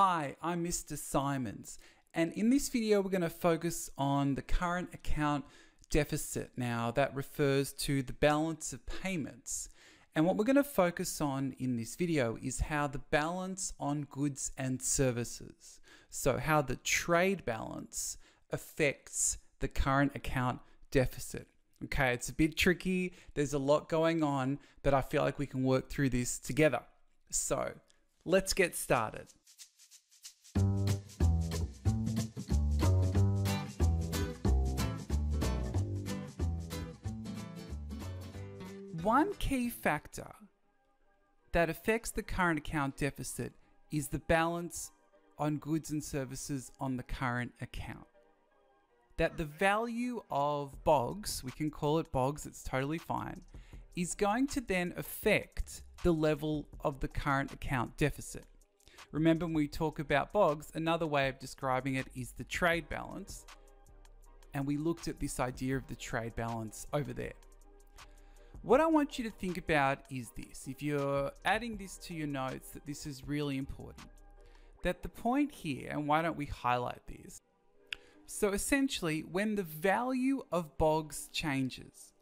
Hi, I'm Mr. Symonds, and in this video, we're going to focus on the current account deficit. Now, that refers to the balance of payments. And what we're going to focus on in this video is how the balance on goods and services, so how the trade balance affects the current account deficit. Okay, it's a bit tricky, there's a lot going on, but I feel like we can work through this together. So, let's get started. One key factor that affects the current account deficit is the balance on goods and services on the current account. That the value of BOGS, we can call it BOGS, it's totally fine, is going to then affect the level of the current account deficit. Remember, when we talk about BOGS, another way of describing it is the trade balance. And we looked at this idea of the trade balance over there. What I want you to think about is this. If you're adding this to your notes, that this is really important. That the point here, and why don't we highlight this? So essentially, when the value of BOGS changes,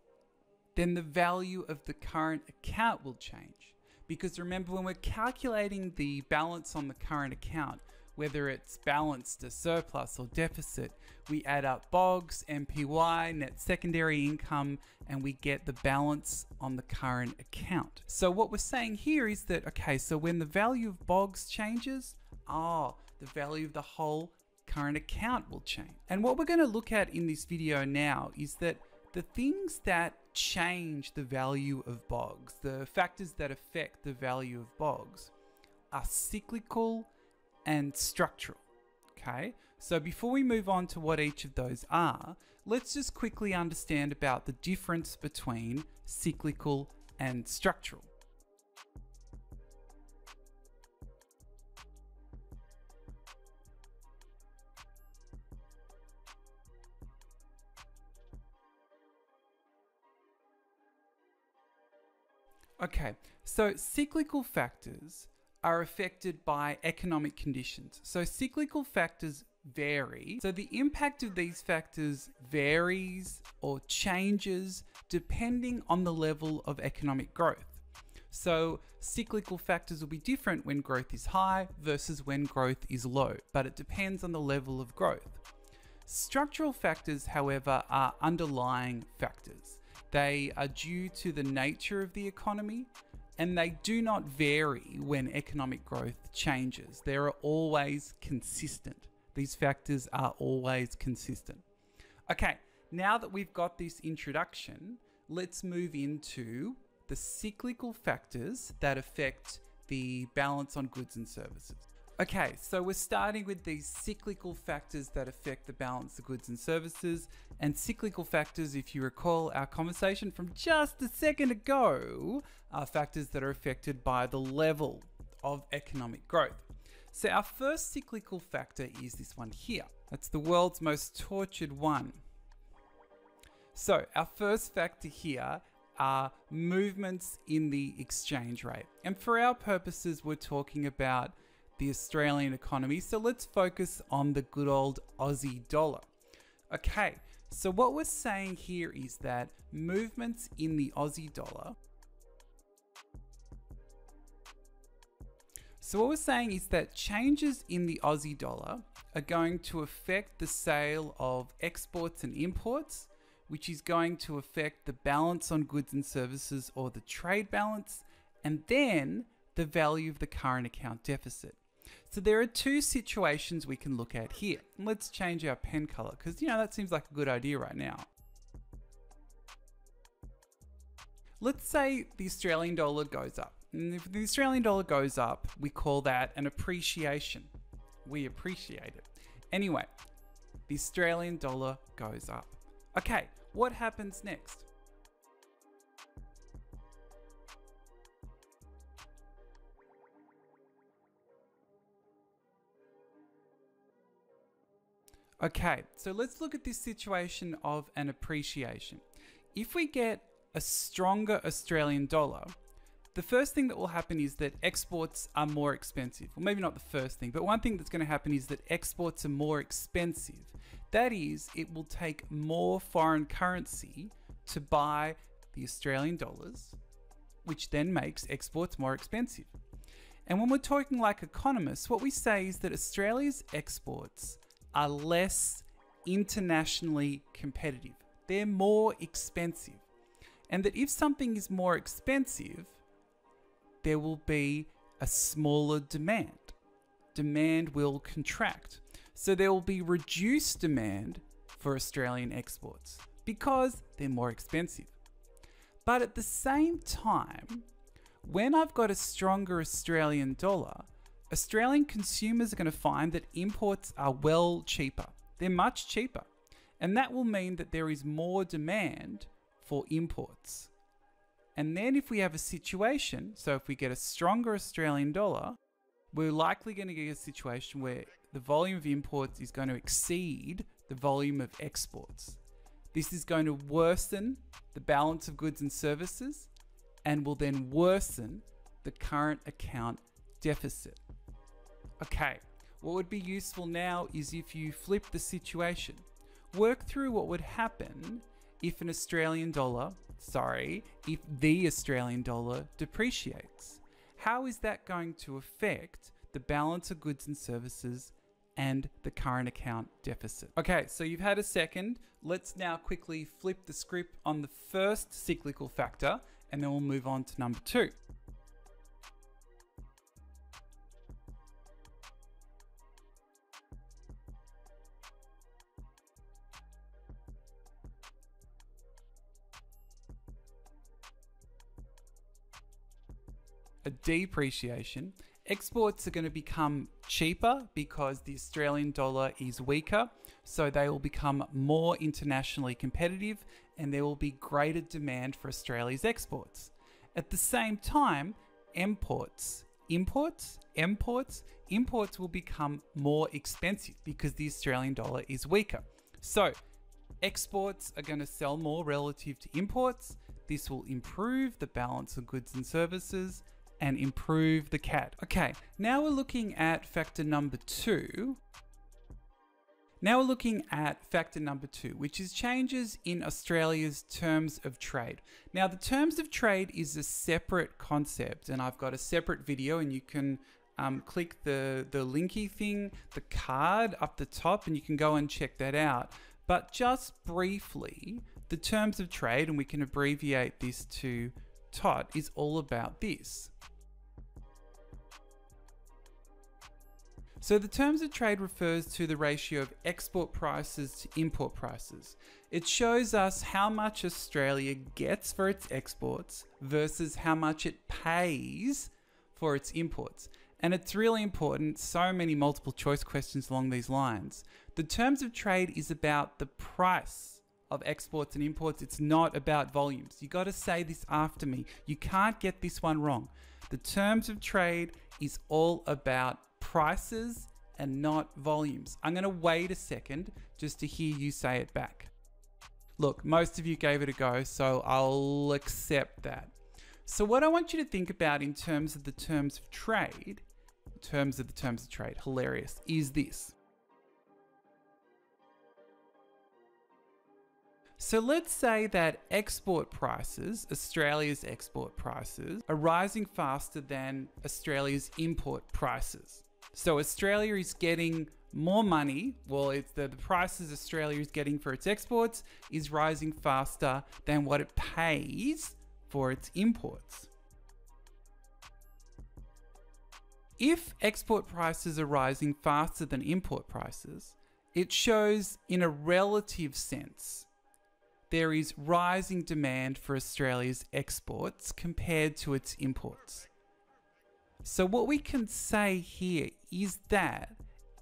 then the value of the current account will change. Because remember, when we're calculating the balance on the current account, whether it's balanced a surplus or deficit, we add up BOGS, NPI, net secondary income, and we get the balance on the current account. So what we're saying here is that, okay, so when the value of BOGS changes, ah, oh, the value of the whole current account will change. And what we're going to look at in this video now is that the things that change the value of BOGS, the factors that affect the value of BOGS, are cyclical and structural. Okay, so before we move on to what each of those are, let's just quickly understand about the difference between cyclical and structural. Okay, so cyclical factors are affected by economic conditions. So cyclical factors vary. So the impact of these factors varies or changes depending on the level of economic growth. So cyclical factors will be different when growth is high versus when growth is low, but it depends on the level of growth. Structural factors, however, are underlying factors. They are due to the nature of the economy and they do not vary when economic growth changes. They are always consistent. These factors are always consistent. Okay, now that we've got this introduction, let's move into the cyclical factors that affect the balance on goods and services. Okay, so we're starting with these cyclical factors that affect the balance of goods and services. And cyclical factors, if you recall our conversation from just a second ago, are factors that are affected by the level of economic growth. So our first cyclical factor is this one here. That's the world's most tortured one. So our first factor here are movements in the exchange rate. And for our purposes, we're talking about the Australian economy. So let's focus on the good old Aussie dollar. Okay, so what we're saying here is that movements in the Aussie dollar. So what we're saying is that changes in the Aussie dollar are going to affect the sale of exports and imports, which is going to affect the balance on goods and services or the trade balance, and then the value of the current account deficit. So there are two situations we can look at here. Let's change our pen color because, you know, that seems like a good idea right now. Let's say the Australian dollar goes up. And if the Australian dollar goes up, we call that an appreciation. We appreciate it. Anyway, the Australian dollar goes up. Okay, what happens next? Okay, so let's look at this situation of an appreciation. If we get a stronger Australian dollar, the first thing that will happen is that exports are more expensive. Well, maybe not the first thing, but one thing that's going to happen is that exports are more expensive. That is, it will take more foreign currency to buy the Australian dollars, which then makes exports more expensive. And when we're talking like economists, what we say is that Australia's exports are less internationally competitive. They're more expensive. And that if something is more expensive, there will be a smaller demand. Demand will contract. So there will be reduced demand for Australian exports because they're more expensive. But at the same time, when I've got a stronger Australian dollar, Australian consumers are going to find that imports are well cheaper. They're much cheaper. And that will mean that there is more demand for imports. And then if we have a situation, so if we get a stronger Australian dollar, we're likely going to get a situation where the volume of imports is going to exceed the volume of exports. This is going to worsen the balance of goods and services and will then worsen the current account deficit. Okay, what would be useful now is if you flip the situation. Work through what would happen if an Australian dollar sorry, if the Australian dollar depreciates. How is that going to affect the balance of goods and services and the current account deficit? Okay, so you've had a second. Let's now quickly flip the script on the first cyclical factor and then we'll move on to number two. A depreciation. Exports are going to become cheaper because the Australian dollar is weaker, so they will become more internationally competitive and there will be greater demand for Australia's exports. At the same time, imports, imports, imports, imports will become more expensive because the Australian dollar is weaker. So, exports are going to sell more relative to imports. This will improve the balance of goods and services and improve the CAD. Okay, now we're looking at factor number two. Now we're looking at factor number two, which is changes in Australia's terms of trade. Now, the terms of trade is a separate concept, and I've got a separate video, and you can um, click the, the linky thing, the card up the top, and you can go and check that out. But just briefly, the terms of trade, and we can abbreviate this to TOT, is all about this. So the terms of trade refers to the ratio of export prices to import prices. It shows us how much Australia gets for its exports versus how much it pays for its imports. And it's really important, so many multiple choice questions along these lines. The terms of trade is about the price of exports and imports. It's not about volumes. You got to say this after me. You can't get this one wrong. The terms of trade is all about prices and not volumes. I'm going to wait a second just to hear you say it back. Look, most of you gave it a go, so I'll accept that. So, what I want you to think about in terms of the terms of trade, terms of the terms of trade, hilarious, is this. So let's say that export prices, Australia's export prices, are rising faster than Australia's import prices. So Australia is getting more money. Well, it's the, the prices Australia is getting for its exports is rising faster than what it pays for its imports. If export prices are rising faster than import prices, it shows in a relative sense there is rising demand for Australia's exports compared to its imports. So, what we can say here is that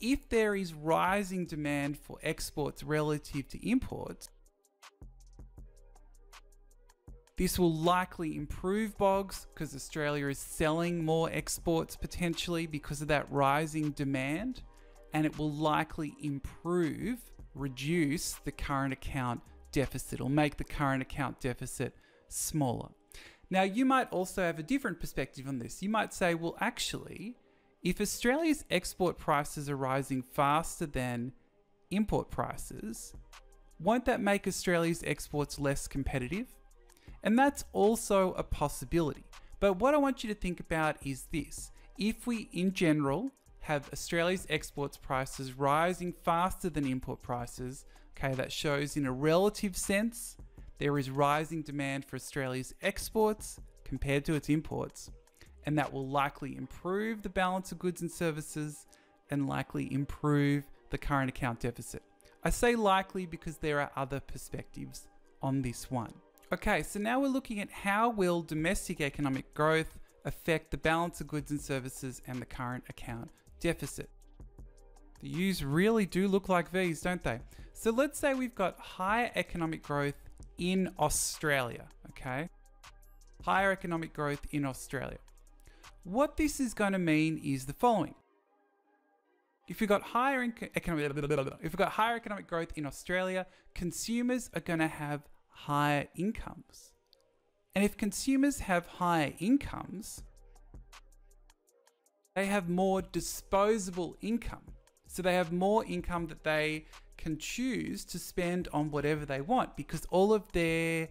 if there is rising demand for exports relative to imports, this will likely improve bogs because Australia is selling more exports potentially because of that rising demand, and it will likely improve, reduce the current account deficit or make the current account deficit smaller. Now, you might also have a different perspective on this. You might say, well, actually, if Australia's export prices are rising faster than import prices, won't that make Australia's exports less competitive? And that's also a possibility. But what I want you to think about is this. If we, in general, have Australia's exports prices rising faster than import prices, okay, that shows in a relative sense there is rising demand for Australia's exports compared to its imports, and that will likely improve the balance of goods and services and likely improve the current account deficit. I say likely because there are other perspectives on this one. Okay, so now we're looking at how will domestic economic growth affect the balance of goods and services and the current account deficit. The U's really do look like V's, don't they? So let's say we've got higher economic growth in Australia, okay? Higher economic growth in Australia. What this is going to mean is the following. If you've got higher economic if you've got higher economic growth in Australia, consumers are going to have higher incomes. And if consumers have higher incomes, they have more disposable income. So they have more income that they can choose to spend on whatever they want because all of their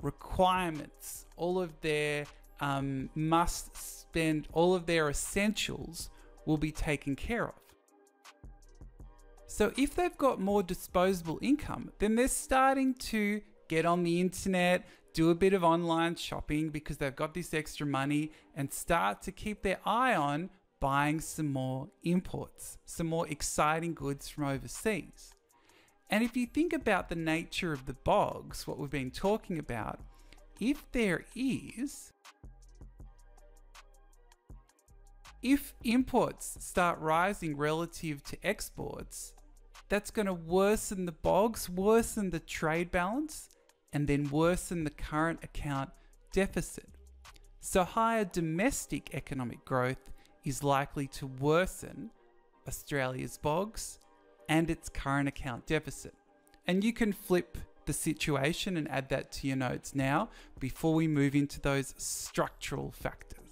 requirements, all of their um, must spend, all of their essentials will be taken care of. So if they've got more disposable income, then they're starting to get on the internet, do a bit of online shopping because they've got this extra money and start to keep their eye on buying some more imports, some more exciting goods from overseas. And if you think about the nature of the bogs, what we've been talking about, if there is if imports start rising relative to exports, that's going to worsen the bogs, worsen the trade balance, and then worsen the current account deficit. So, higher domestic economic growth is likely to worsen Australia's bogs and its current account deficit. And you can flip the situation and add that to your notes now before we move into those structural factors.